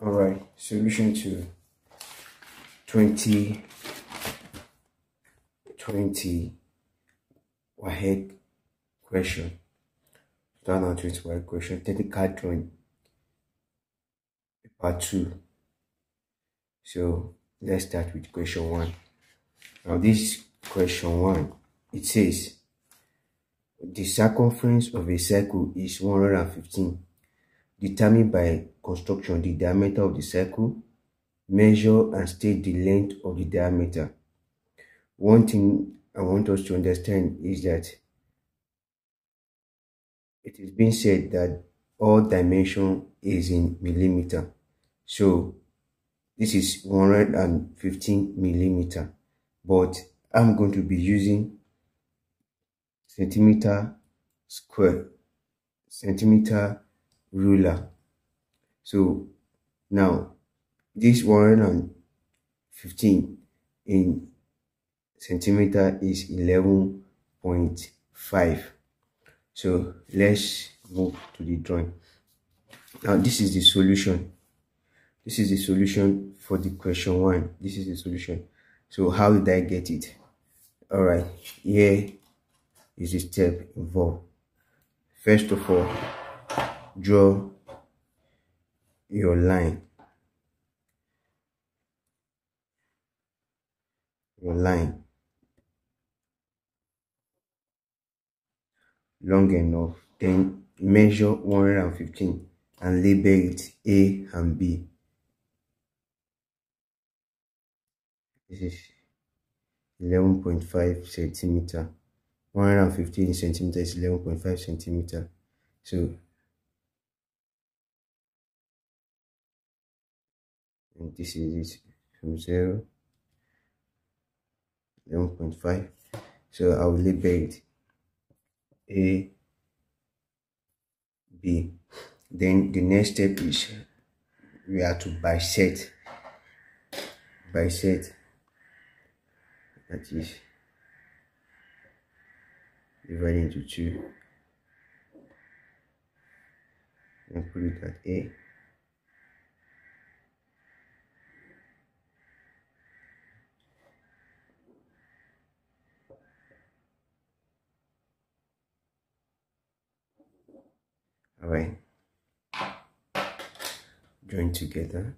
All right, solution to 20 20 WAEC question. 2020 WAEC question, technical drawing, part 2. So let's start with question 1. Now, this question 1 it says the circumference of a circle is 115 Determine by construction the diameter of the circle. Measure and state the length of the diameter. One thing I want us to understand is that it is being said that all dimension is in millimeter. So this is 115 millimeter, but I'm going to be using centimeter square, centimeter ruler. So now this 115 in centimeter is 11.5. So let's move to the drawing. Now this is the solution. This is the solution for the question one. This is the solution. So how did I get it? All right, here is the step involved. First of all, draw your line. Your line. Long enough. Then measure 115 and label it a and b. This is 11.5 centimeter. 115 centimeter is 11.5 centimeter. So and this is it from 0 11.5 so I will label it A B. Then the next step is we have to bisect bisect. That is divided into two. And put it at A all right. Join together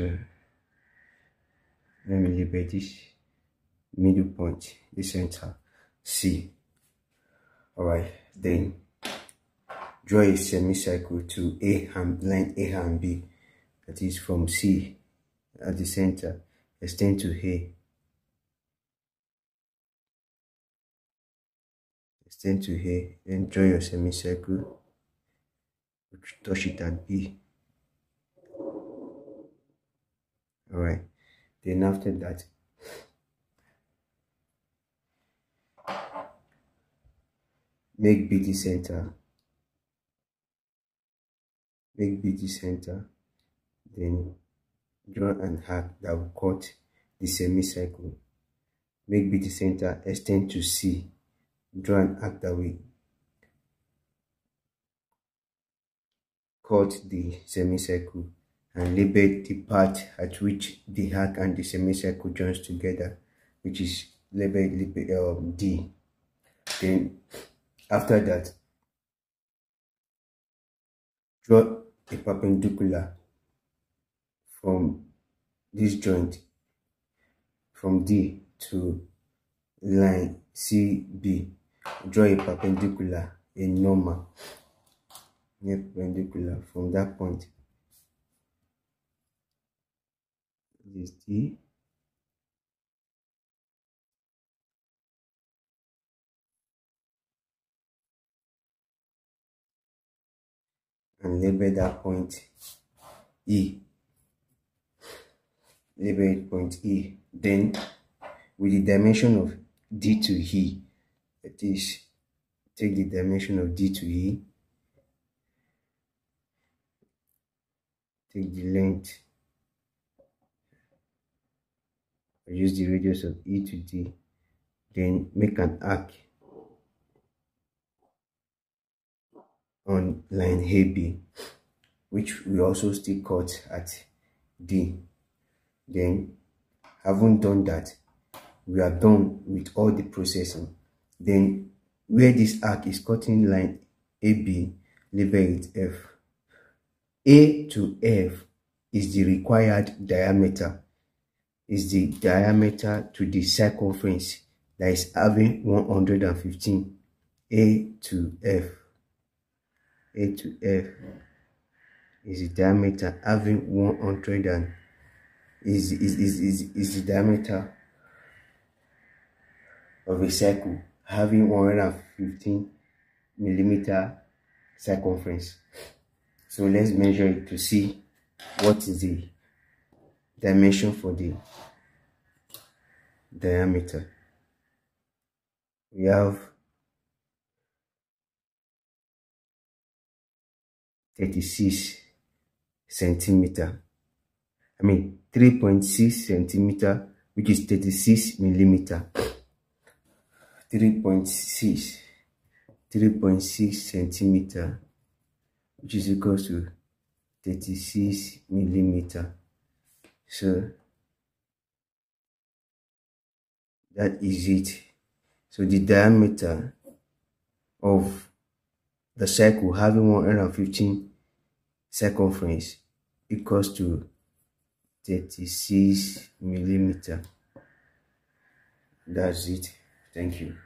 let me label this middle point, the center C. Alright, then draw a semicircle to A and line A and B. That is from C at the center, extend to A. Extend to A, then draw your semicircle, touch it at B. all right then after that make B the center make B the center then draw an arc that will cut the semicircle. Make B the center extend to C. Draw an arc that will cut the semicircle and label the part at which the arc and the semicircle joins together, which is labeled um, D. Then after that, draw a perpendicular from this joint from D to line CB. Draw a perpendicular, a normal, perpendicular from that point this D and label that point E. Label it point E. Then with the dimension of D to E, that is, take the dimension of D to E, take the length, use the radius of E to D, then make an arc on line AB, which we also still cut at D. Then, having done that, we are done with all the processing. Then, where this arc is cutting line AB, label it F. A to F is the required diameter, is the diameter to the circumference that is having 115. A to F. A to F is the diameter having 100 and is, is, is, is, is the diameter of a circle having 115 millimeter circumference. So let's measure it to see what is the dimension for the diameter. We have 36 centimeter. I mean 3.6 centimeter, which is 36 millimeter. 3.6 3.6 centimeter which is equal to 36 millimeter so that is it. So the diameter of the circle having 115 circumference equals to 36 millimeter. That's it. Thank you